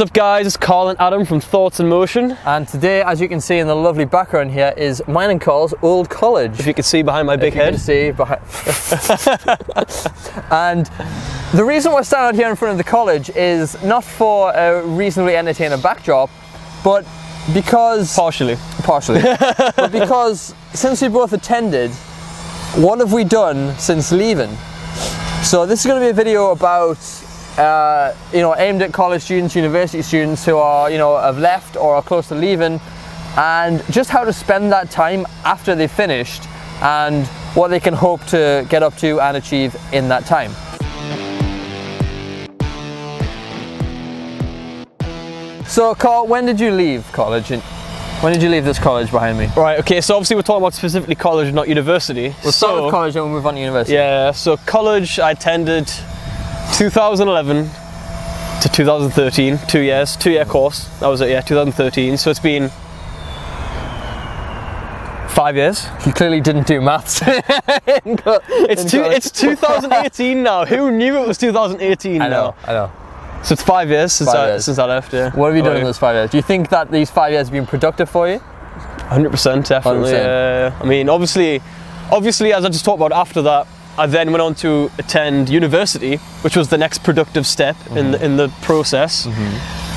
What's up guys, it's Carl and Adam from Thoughts in Motion. And today, as you can see in the lovely background here, is mine and Carl's old college. If you can see behind my big If you head. see behind. and the reason we're standing out here in front of the college is not for a reasonably entertaining backdrop, but because Partially. partially, but because since we both attended, what have we done since leaving? So this is going to be a video about, uh, you know, aimed at college students, university students who are, you know, have left or are close to leaving, and just how to spend that time after they've finished, and what they can hope to get up to and achieve in that time. So, Carl, when did you leave college? And when did you leave this college behind me? Right, okay, so obviously we're talking about specifically college, not university. We'll so, start with college and we'll move on to university. Yeah, so college I attended 2011 to 2013, two years, two year course. That was it, yeah, 2013. So it's been five years. You clearly didn't do maths. It's two, it's 2018 now. Who knew it was 2018 I know, now? I know. So it's five years since Five I years. since I left. Yeah. What have you done in those five years? Do you think that these five years have been productive for you? Hundred percent, definitely. 100%. Yeah. I mean, obviously, obviously, as I just talked about after that, I then went on to attend university, which was the next productive step in the, in the process.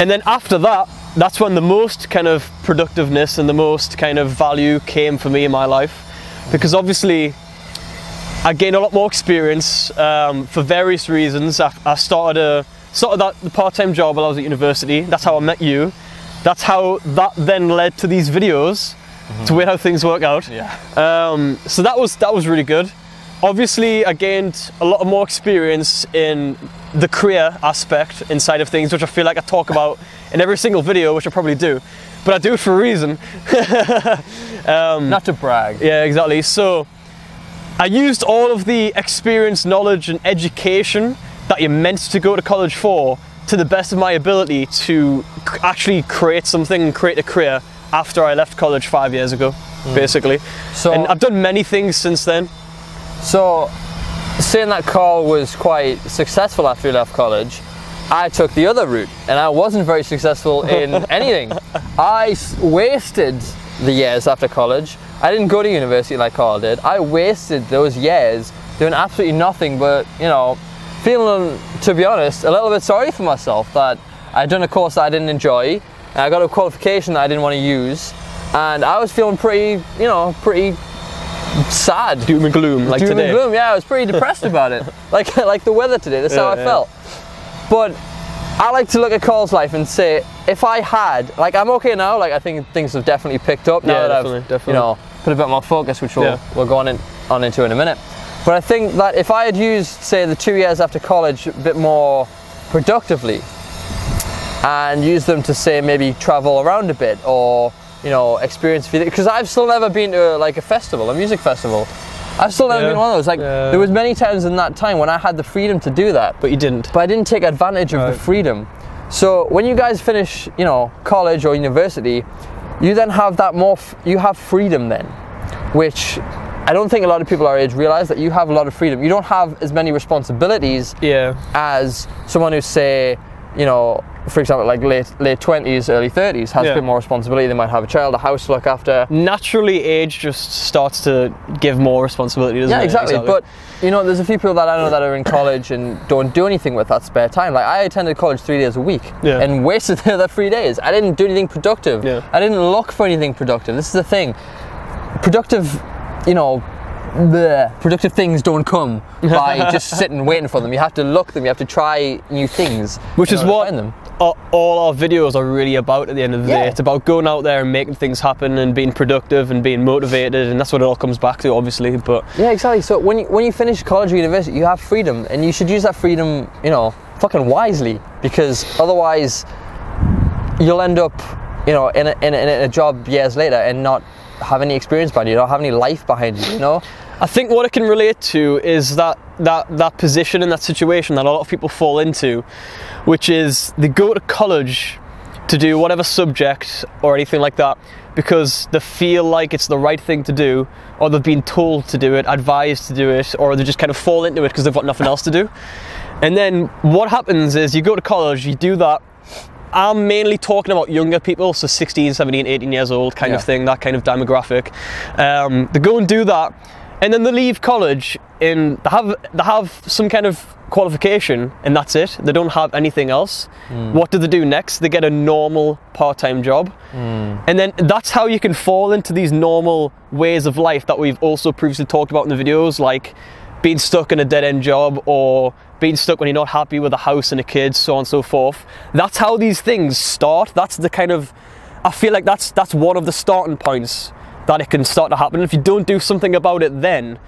And then after that, that's when the most kind of productiveness and the most kind of value came for me in my life, because obviously. I gained a lot more experience um, for various reasons. I, I started a started that the part-time job while I was at university. That's how I met you. That's how that then led to these videos. To wait how things work out. Yeah. Um, so that was that was really good. Obviously, I gained a lot more experience in the career aspect inside of things, which I feel like I talk about in every single video, which I probably do, but I do it for a reason. Um, Not to brag. Yeah, exactly. So I used all of the experience, knowledge, and education that you're meant to go to college for to the best of my ability to actually create something and create a career after I left college five years ago, hmm. basically. So- and I've done many things since then. So, seeing that Carl was quite successful after he left college, I took the other route and I wasn't very successful in anything. I s- wasted the years after college. I didn't go to university like Carl did. I wasted those years doing absolutely nothing but, you know, feeling, to be honest, a little bit sorry for myself that I'd done a course that I didn't enjoy and I got a qualification that I didn't want to use and I was feeling pretty, you know, pretty sad Doom and gloom, like doom today. and gloom. Yeah, I was pretty depressed about it. Like like the weather today. That's how I yeah. felt. But I like to look at Carl's life and say, if I had, like, I'm okay now. Like, I think things have definitely picked up now Yeah, that definitely, I've, definitely. you know, put a bit more focus, which we'll Yeah. we'll go on in, on into in a minute. But I think that if I had used, say, the two years after college a bit more productively, and use them to say maybe travel around a bit or you know experience because I've still never been to like a festival, a music festival. I've still never Yeah. been one of those. Like Yeah. there was many times in that time when I had the freedom to do that, But you didn't. but I didn't take advantage of the freedom. So when you guys finish, you know, college or university, you then have that more. F- you have freedom then, which I don't think a lot of people our age realize that you have a lot of freedom. You don't have as many responsibilities Yeah. as someone who's say, you know, for example, like late late twenties, early thirties, has Yeah. a bit more responsibility. They might have a child, a house to look after. Naturally, age just starts to give more responsibility, doesn't Yeah, it? exactly. But you know, there's a few people that I know that are in college and don't do anything with that spare time. Like I attended college three days a week Yeah. and wasted the other three days. I didn't do anything productive. Yeah. I didn't look for anything productive. This is the thing. Productive, you know. Bleh, productive things don't come by just sitting waiting for them. You have to look them. You have to try new things, Which is what all our videos are really about at the end of the Yeah. day. It's about going out there and making things happen and being productive and being motivated, and that's what it all comes back to, obviously. But Yeah, exactly. So when you, when you finish college or university, you have freedom, and you should use that freedom, you know, fucking wisely, because otherwise, you'll end up, you know, in a, in a, in a job years later and not have any experience behind you, don't have any life behind you. You know? I think what I can relate to is that that that position and that situation that a lot of people fall into, which is they go to college to do whatever subject or anything like that because they feel like it's the right thing to do or they've been told to do it, advised to do it, or they just kind of fall into it because they've got nothing else to do. And then what happens is you go to college, you do that, I'm mainly talking about younger people, so 16, 17, 18 years old kind of thing, that kind of demographic. Um, they go and do that, and then they leave college and they have they have some kind of qualification, and that's it. They don't have anything else. What do they do next? They get a normal part-time job, and then that's how you can fall into these normal ways of life that we've also previously talked about in the videos, like being stuck in a dead-end job or being stuck when you're not happy with a house and a kid, so on and so forth. That's how these things start. That's the kind of I feel like that's that's one of the starting points that it can start to happen. If you don't do something about it then,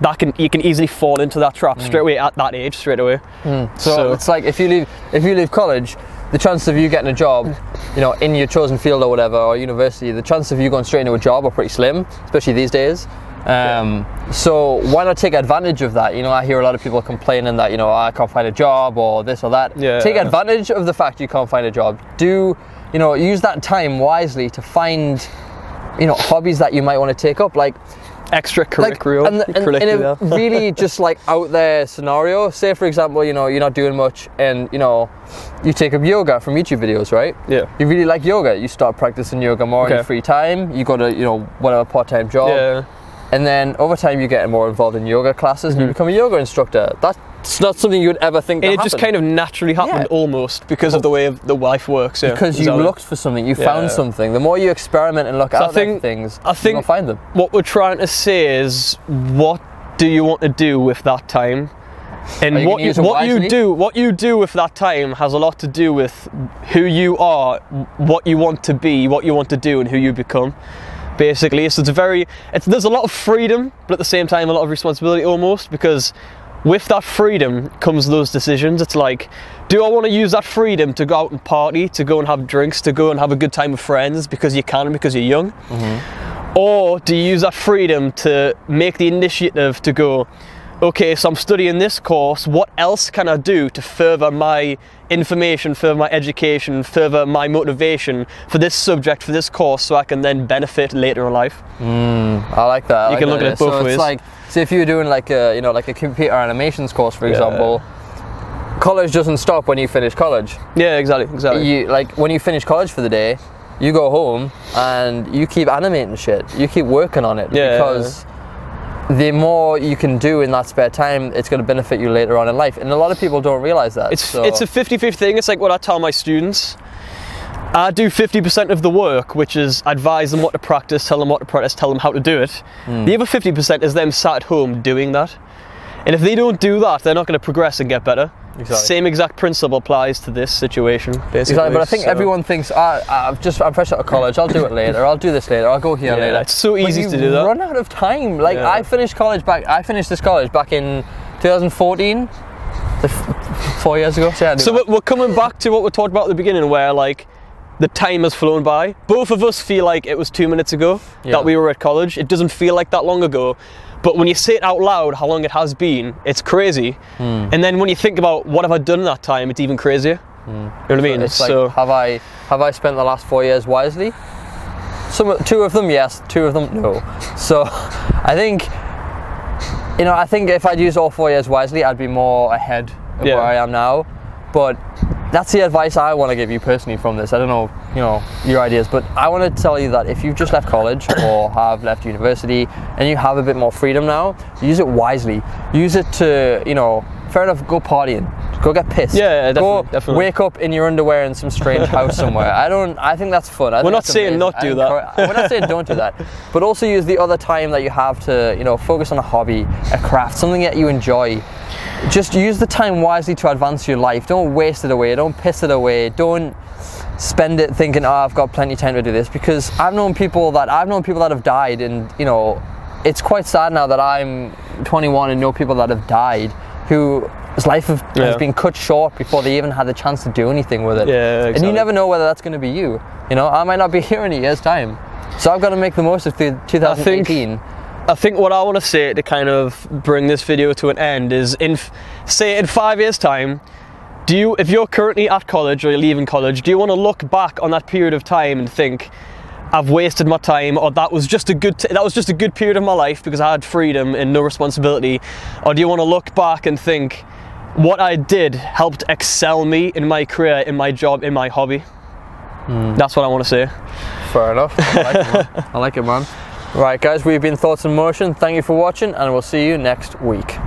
that can you can easily fall into that trap mm. straight away at that age, straight away. Mm. So, So- it's like if you leave if you leave college, the chance of you getting a job, you know, in your chosen field or whatever, or university, the chance of you going straight into a job are pretty slim, especially these days. Um, So why not take advantage of that? You know, I hear a lot of people complaining that you know I can't find a job or this or that. Yeah. Take advantage of the fact you can't find a job. Do you know use that time wisely to find you know hobbies that you might want to take up like like Extracurricular. and, and in a really just like out there scenario say for example you know you're not doing much and you know you take up yoga from youtube videos right Yeah. you really like yoga you start practicing yoga more in your free time you go to you know whatever part-time job Yeah. And then over time you get more involved in yoga classes and you become a yoga instructor that's not something you'd ever think Mm-hmm. It just kind of naturally happened Yeah. almost because of the way the life works. Yeah. because you looked for something you Yeah. found something the more you experiment and look So I out think- things I think- gonna find them what we're trying to say is what do you want to do with that time and you what you, what you do what you do with that time has a lot to do with who you are what you want to be what you want to do and who you become basically. So it's a very it's, there's a lot of freedom but at the same time a lot of responsibility almost because with that freedom comes those decisions. It's like do i want to use that freedom to go out and party to go and have drinks to go and have a good time with friends because you can and because you're young? Mm-hmm. Or do you use that freedom to make the initiative to go, okay, so I'm studying this course, what else can I do to further my information, further my education, further my motivation for this subject, for this course, so I can then benefit later in life? Hmm, I like that. I You like can that look at it both so ways. It's like, say if you're doing like a, you know, like a computer animations course, for Yeah. example, college doesn't stop when you finish college. Yeah, exactly, exactly. You like when you finish college for the day, you go home and you keep animating shit. You keep working on it Yeah. because the more you can do in that spare time, it's going to benefit you later on in life. And a lot of people don't realize that. It's so- it's a 50-50 thing. It's like what I tell my students. I do 50% of the work, which is advise them what to practice, tell them what to practice, tell them how to do it. Hmm. The other 50% is them sat at home doing that. And if they don't do that, they're not going to progress and get better. Exactly. Same exact principle applies to this situation, basically. Exactly, but I think So- everyone thinks, ah, I've just, I'm fresh out of college. I'll do it later. I'll do this later. I'll go here Yeah, later. it's so easy to do that. Run out of time. Like Yeah. I finished college back. I finished this college back in 2014, like four years ago. So, So we're, we're coming back to what we talked about at the beginning, where like the time has flown by. Both of us feel like it was two minutes ago Yeah. that we were at college. It doesn't feel like that long ago. But when you say it out loud, how long it has been, it's crazy. Hmm. And then when you think about what have I done in that time, it's even crazier. You know what I mean? It's like, so have I have I spent the last four years wisely? Some, two of them, yes. Two of them, no. So, I think, you know, I think if I'd used all four years wisely, I'd be more ahead of Yeah. where I am now. But that's the advice I want to give you personally from this. I don't know, you know, your ideas, but I want to tell you that if you've just left college or have left university and you have a bit more freedom now, use it wisely. Use it to, you know, fair enough, go partying, go get pissed. Yeah, go definitely, definitely. wake up in your underwear in some strange house somewhere. I don't. I think that's fun. I We're not saying amazing. not do that. We're not saying don't do that, but also use the other time that you have to, you know, focus on a hobby, a craft, something that you enjoy. Just use the time wisely to advance your life. Don't waste it away. Don't piss it away. Don't spend it thinking, oh, I've got plenty of time to do this. Because I've known people that I've known people that have died, and you know, it's quite sad now that I'm 21 and know people that have died whose life have, has been cut short before they even had the chance to do anything with it. Yeah, And you never know whether that's going to be you. You know, I might not be here in a year's time. So I've got to make the most of the 2018. I think what I want to say to kind of bring this video to an end is in say in five years time do you if you're currently at college or you're leaving college do you want to look back on that period of time and think I've wasted my time or that was just a good t- that was just a good period of my life because I had freedom and no responsibility or do you want to look back and think what I did helped excel me in my career, in my job, in my hobby. Hmm. That's what I want to say. Fair enough. I like it, man. I like it, man. Right, guys, we've been Thoughts in Motion. Thank you for watching, and we'll see you next week.